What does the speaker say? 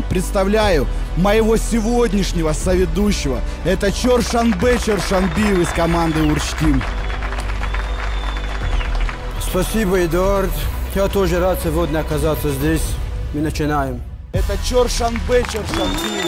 удовольствием представляю моего сегодняшнего соведущего. Это Чоршанбе Чоршанбиев из команды Урштим. Спасибо, Эдуард. Я тоже рад сегодня оказаться здесь. Мы начинаем. Это Чоршанбе Чоршанбиев.